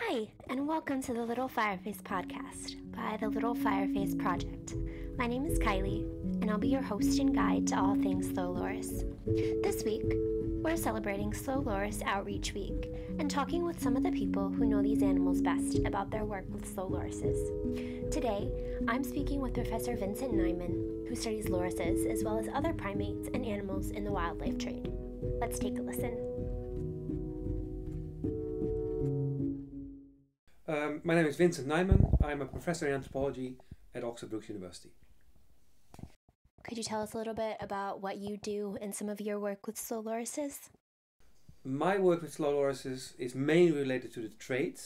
Hi, and welcome to the Little Fireface podcast by the Little Fireface Project. My name is Kylie, and I'll be your host and guide to all things Slow Loris. This week, we're celebrating Slow Loris Outreach Week and talking with some of the people who know these animals best about their work with slow lorises. Today, I'm speaking with Professor Vincent Nijman, who studies lorises as well as other primates and animals in the wildlife trade. Let's take a listen. Um, my name is Vincent Nijman. I'm a professor in anthropology at Oxford Brookes University. Could you tell us a little bit about what you do and some of your work with slow lorises? My work with slow lorises is mainly related to the trade,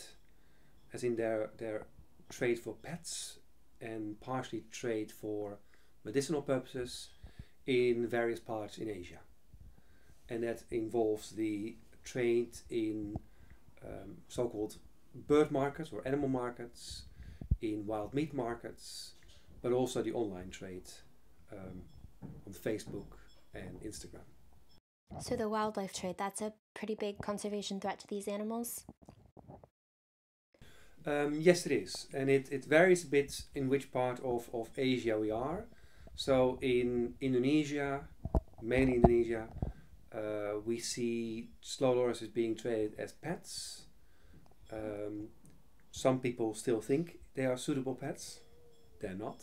as in their, their trade for pets and partially trade for medicinal purposes in various parts in Asia. And that involves the trade in um, so called bird markets or animal markets, in wild meat markets, but also the online trade um, on Facebook and Instagram. So, the wildlife trade, that's a pretty big conservation threat to these animals? Um, yes, it is. And it, it varies a bit in which part of, of Asia we are. So, in Indonesia, mainly Indonesia, uh, we see slow lorises being traded as pets um, some people still think they are suitable pets. They're not.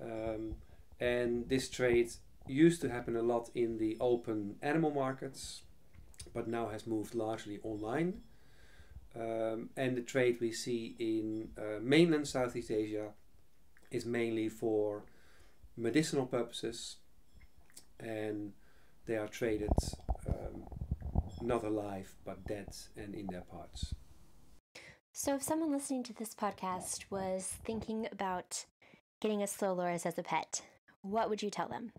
Um, and this trade used to happen a lot in the open animal markets, but now has moved largely online. Um, and the trade we see in uh, mainland Southeast Asia is mainly for medicinal purposes, and they are traded um, not alive but dead and in their parts. So, if someone listening to this podcast was thinking about getting a slow loris as a pet, what would you tell them?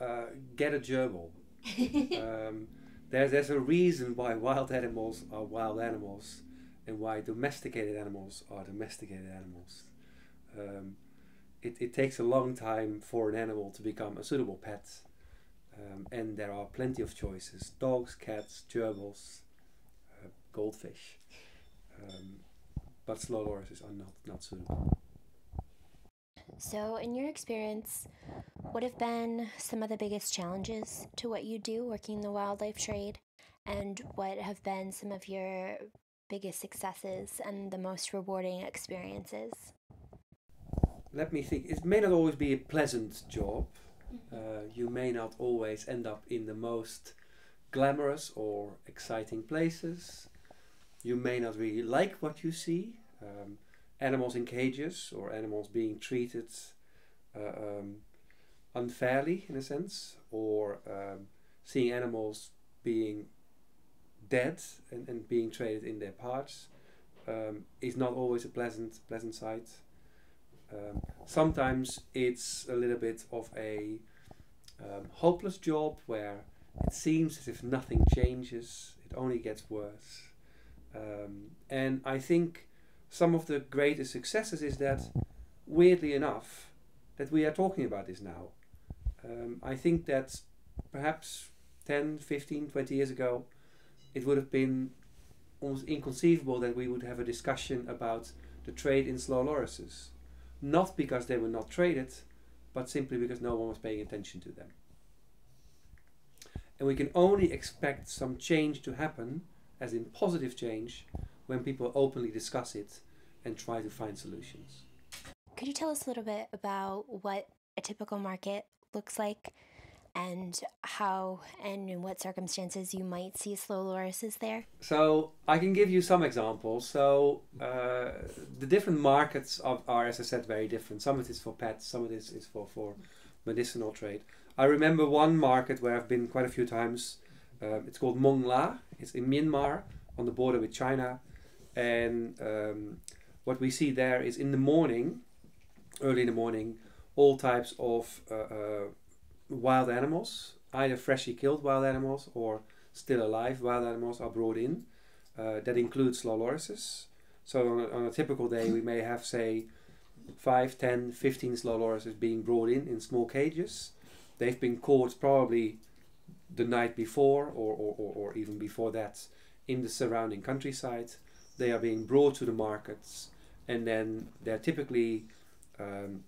Uh, get a gerbil. um, there's, there's a reason why wild animals are wild animals and why domesticated animals are domesticated animals. Um, it, it takes a long time for an animal to become a suitable pet, um, and there are plenty of choices dogs, cats, gerbils, goldfish. Um, but slow lorises are not, not suitable. So, in your experience, what have been some of the biggest challenges to what you do working in the wildlife trade? And what have been some of your biggest successes and the most rewarding experiences? Let me think. It may not always be a pleasant job. Mm-hmm. Uh, you may not always end up in the most glamorous or exciting places you may not really like what you see. Um, animals in cages or animals being treated uh, um, unfairly, in a sense, or um, seeing animals being dead and, and being traded in their parts um, is not always a pleasant pleasant sight. Um, sometimes it's a little bit of a um, hopeless job where it seems as if nothing changes, it only gets worse. Um, and I think some of the greatest successes is that, weirdly enough, that we are talking about this now. Um, I think that perhaps 10, 15, 20 years ago, it would have been almost inconceivable that we would have a discussion about the trade in slow lorises. Not because they were not traded, but simply because no one was paying attention to them. And we can only expect some change to happen as in positive change when people openly discuss it and try to find solutions. Could you tell us a little bit about what a typical market looks like and how and in what circumstances you might see slow lorises there? So I can give you some examples. So uh, the different markets of, are, as I said, very different. Some of it is for pets, some of it is for, for medicinal trade. I remember one market where I've been quite a few times um, it's called Mong La. It's in Myanmar on the border with China. And um, what we see there is in the morning, early in the morning, all types of uh, uh, wild animals, either freshly killed wild animals or still alive wild animals, are brought in. Uh, that includes slow lorises. So on a, on a, typical day, we may have, say, 5, 10, 15 slow lorises being brought in in small cages. They've been caught probably the night before or, or, or, or even before that in the surrounding countryside. They are being brought to the markets, and then they're typically um,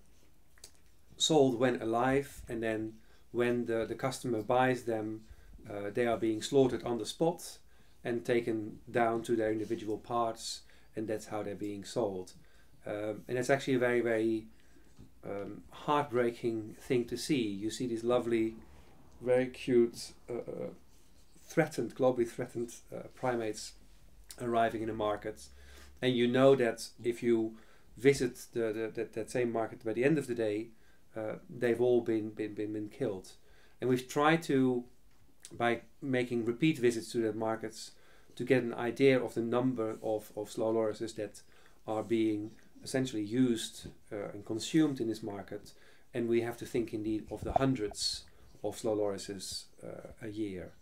sold when alive, and then when the, the customer buys them, uh, they are being slaughtered on the spot and taken down to their individual parts, and that's how they're being sold. Um, and it's actually a very, very um, heartbreaking thing to see. You see these lovely, very cute, uh, uh, threatened, globally threatened uh, primates arriving in the market, and you know that if you visit the, the that, that same market by the end of the day, uh, they've all been, been been been killed. And we've tried to, by making repeat visits to the markets, to get an idea of the number of, of slow lorises that are being essentially used uh, and consumed in this market, and we have to think indeed of the hundreds of slow lorises uh, a year,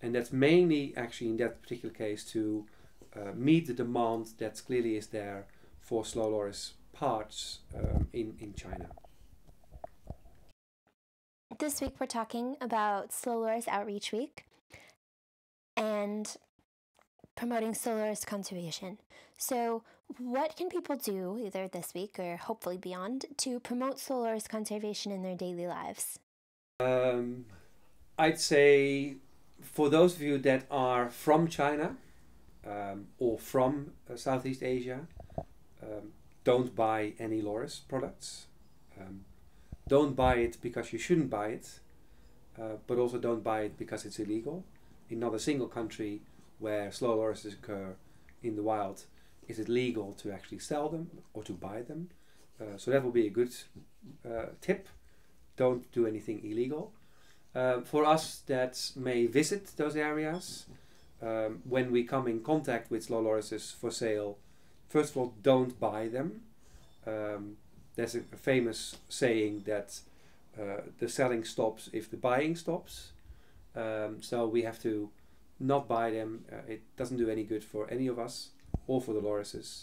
and that's mainly actually in that particular case to uh, meet the demand that clearly is there for slow loris parts um, in in China. This week we're talking about Slow Loris Outreach Week and promoting slow loris conservation. So, what can people do either this week or hopefully beyond to promote slow loris conservation in their daily lives? Um, I'd say for those of you that are from China um, or from uh, Southeast Asia, um, don't buy any Loris products. Um, don't buy it because you shouldn't buy it, uh, but also don't buy it because it's illegal. In not a single country where slow lorises occur in the wild is it legal to actually sell them or to buy them. Uh, so that will be a good uh, tip. Don't do anything illegal. Um, for us that may visit those areas, um, when we come in contact with slow lorises for sale, first of all, don't buy them. Um, there's a, a, famous saying that uh, the selling stops if the buying stops. Um, so we have to not buy them. Uh, it doesn't do any good for any of us or for the lorises.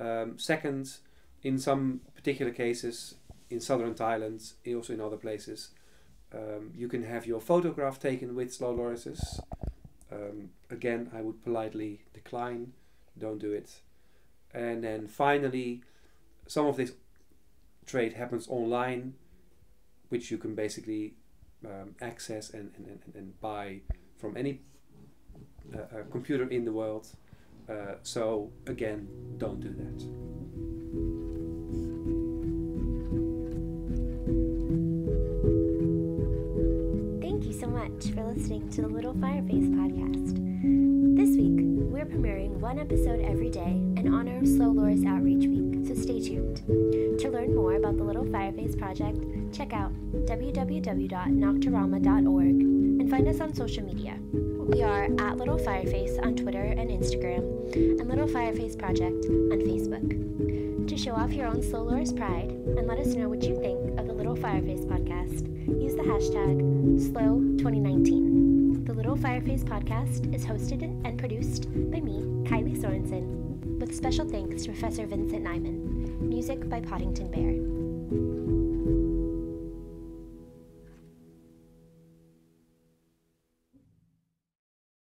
Um, second, in some particular cases, in southern Thailand, also in other places, um, you can have your photograph taken with slow lorises. Um, again, I would politely decline. Don't do it. And then finally, some of this trade happens online, which you can basically um, access and, and, and, and buy from any uh, uh, computer in the world. Uh, so again, don't do that. Much for listening to the Little Fireface podcast. This week, we're premiering one episode every day in honor of Slow Loris Outreach Week, so stay tuned. To learn more about the Little Fireface project, check out www.nocturama.org and find us on social media. We are at Little Fireface on Twitter and Instagram, and Little Fireface Project on Facebook. To show off your own Slow Loris pride and let us know what you think of the Little Fireface podcast, use the hashtag SLOW2019. The Little Fireface podcast is hosted and produced by me, Kylie Sorensen, with special thanks to Professor Vincent Nijman. Music by Poddington Bear.